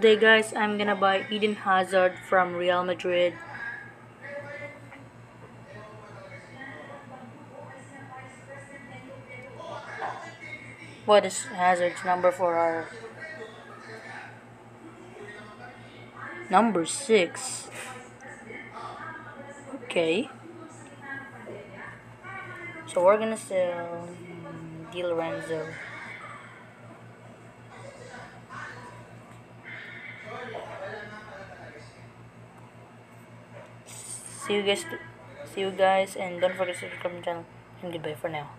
Today guys, I'm gonna buy Eden Hazard from Real Madrid. What is Hazard's number for our number six? Okay. So we're gonna sell Di Lorenzo. See you guys. See you guys, and don't forget to subscribe to my channel. And goodbye for now.